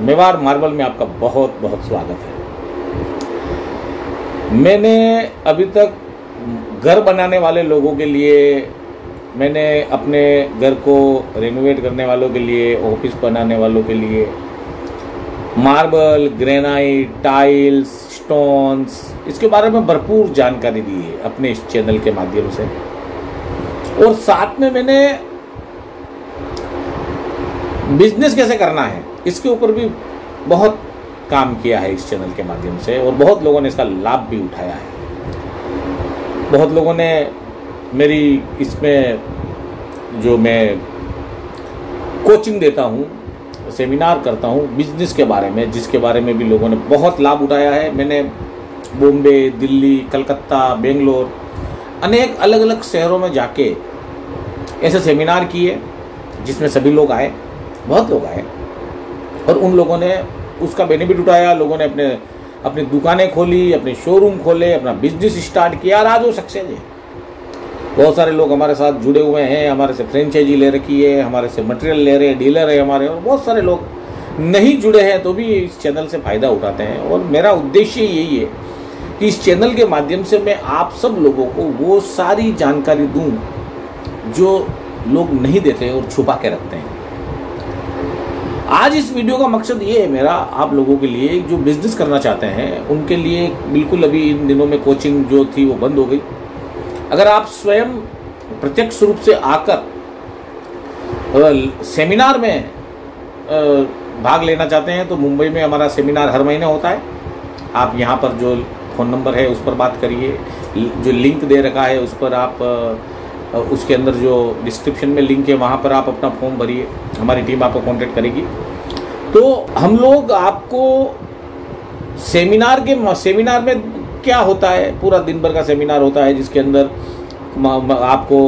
Mewar marble में आपका बहुत बहुत स्वागत है। मैंने अभी तक घर बनाने वाले लोगों के लिए, मैंने अपने घर को रेनोवेट करने वालों के लिए ऑफ़िस बनाने वालों के लिए, मार्बल ग्रेनाइट टाइल्स स्टोन्स इसके बारे में भरपूर जानकारी दी है अपने इस चैनल के माध्यम से। और साथ में मैंने बिज़नेस कैसे करना है, इसके ऊपर भी बहुत काम किया है इस चैनल के माध्यम से और बहुत लोगों ने इसका लाभ भी उठाया है। बहुत लोगों ने मेरी इसमें जो मैं कोचिंग देता हूँ सेमिनार करता हूँ बिज़नेस के बारे में, जिसके बारे में भी लोगों ने बहुत लाभ उठाया है। मैंने बॉम्बे, दिल्ली, कलकत्ता, बेंगलोर, अनेक अलग अलग शहरों में जाके ऐसे सेमिनार किए, जिसमें सभी लोग आए। बहुत लोग आए और उन लोगों ने उसका बेनिफिट उठाया, लोगों ने अपने, अपनी दुकानें खोली, अपने शोरूम खोले, अपना बिज़नेस स्टार्ट किया और आज वो सक्सेस है। बहुत सारे लोग हमारे साथ जुड़े हुए हैं, हमारे से फ्रेंचाइजी ले रखी है, हमारे से मटेरियल ले रहे हैं डीलर है हमारे, और बहुत सारे लोग नहीं जुड़े हैं तो भी इस चैनल से फ़ायदा उठाते हैं। और मेरा उद्देश्य यही है कि इस चैनल के माध्यम से मैं आप सब लोगों को वो सारी जानकारी दूँ जो लोग नहीं देते और छुपा के रखते हैं। आज इस वीडियो का मकसद ये है मेरा, आप लोगों के लिए जो बिज़नेस करना चाहते हैं, उनके लिए बिल्कुल अभी इन दिनों में कोचिंग जो थी वो बंद हो गई। अगर आप स्वयं प्रत्यक्ष रूप से आकर सेमिनार में भाग लेना चाहते हैं तो मुंबई में हमारा सेमिनार हर महीने होता है। आप यहाँ पर जो फ़ोन नंबर है, उस पर बात करिए। जो लिंक दे रखा है, उस पर आप उसके अंदर जो डिस्क्रिप्शन में लिंक है, वहाँ पर आप अपना फॉर्म भरिए। हमारी टीम आपको कांटेक्ट करेगी। तो हम लोग आपको सेमिनार के सेमिनार में क्या होता है? पूरा दिन भर का सेमिनार होता है, जिसके अंदर आपको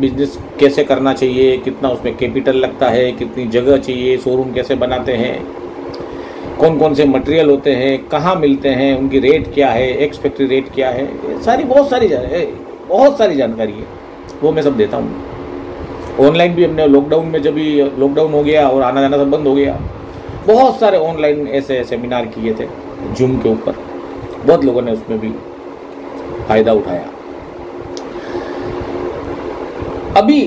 बिज़नेस कैसे करना चाहिए, कितना उसमें कैपिटल लगता है, कितनी जगह चाहिए शोरूम कैसे बनाते हैं कौन कौन से मटेरियल होते हैं, कहाँ मिलते हैं, उनकी रेट क्या है एक्स फैक्ट्री रेट क्या है सारी, बहुत सारी बहुत सारी जानकारी है। वो मैं सब देता हूँ। ऑनलाइन भी हमने लॉकडाउन में जब भी लॉकडाउन हो गया और आना जाना सब बंद हो गया, बहुत सारे ऑनलाइन ऐसे सेमिनार किए थे जूम के ऊपर। बहुत लोगों ने उसमें भी फ़ायदा उठाया। अभी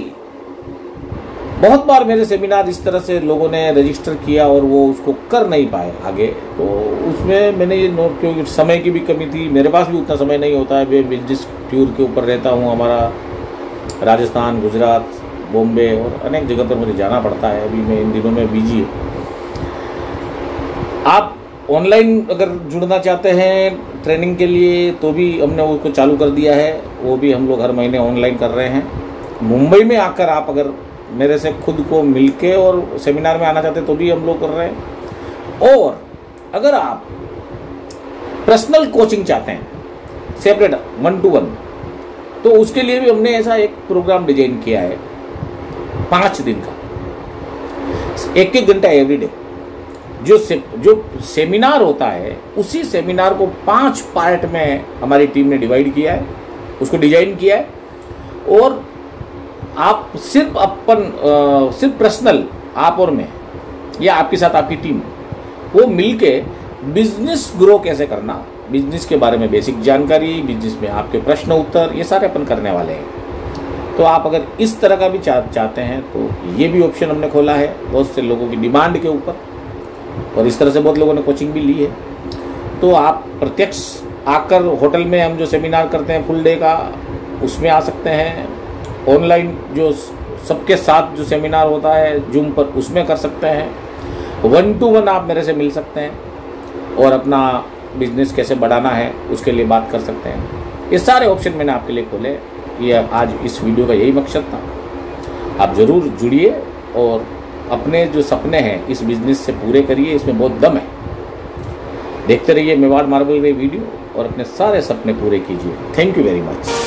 बहुत बार मेरे सेमिनार इस तरह से लोगों ने रजिस्टर किया और वो उसको कर नहीं पाए आगे। तो उसमें मैंने ये नोट क्योंकि समय की भी कमी थी, मेरे पास भी उतना समय नहीं होता है। मैं बिज़नेस टूर के ऊपर रहता हूँ, हमारा राजस्थान, गुजरात, बॉम्बे और अनेक जगह पर मुझे जाना पड़ता है। अभी मैं इन दिनों में बिज़ी है। आप ऑनलाइन अगर जुड़ना चाहते हैं ट्रेनिंग के लिए तो भी हमने उसको चालू कर दिया है। वो भी हम लोग हर महीने ऑनलाइन कर रहे हैं। मुंबई में आकर आप अगर मेरे से खुद को मिलके और सेमिनार में आना चाहते हैं तो भी हम लोग कर रहे हैं। और अगर आप पर्सनल कोचिंग चाहते हैं सेपरेट वन टू वन तो उसके लिए भी हमने ऐसा एक प्रोग्राम डिज़ाइन किया है। पाँच दिन का। एक एक घंटा एवरीडे जो से, जो सेमिनार होता है उसी सेमिनार को पाँच पार्ट में हमारी टीम ने डिवाइड किया है उसको डिज़ाइन किया है। और आप सिर्फ़ अपन सिर्फ़ पर्सनल आप और मैं या आपके साथ आपकी टीम वो मिलके बिज़नेस ग्रो कैसे करना बिज़नेस के बारे में बेसिक जानकारी बिज़नेस में आपके प्रश्न उत्तर ये सारे अपन करने वाले हैं। तो आप अगर इस तरह का भी चा, चाहते हैं तो ये भी ऑप्शन हमने खोला है बहुत से लोगों की डिमांड के ऊपर। और इस तरह से बहुत लोगों ने कोचिंग भी ली है। तो आप प्रत्यक्ष आकर होटल में हम जो सेमिनार करते हैं फुल डे का उसमें आ सकते हैं। ऑनलाइन जो सबके साथ जो सेमिनार होता है जूम पर उसमें कर सकते हैं। वन टू वन आप मेरे से मिल सकते हैं। और अपना बिज़नेस कैसे बढ़ाना है, उसके लिए बात कर सकते हैं। ये सारे ऑप्शन मैंने आपके लिए खोले। ये आज इस वीडियो का यही मकसद था। आप ज़रूर जुड़िए और अपने जो सपने हैं, इस बिज़नेस से पूरे करिए। इसमें बहुत दम है। देखते रहिए मेवाड़ मार्बल में वीडियो और अपने सारे सपने पूरे कीजिए। Thank you very much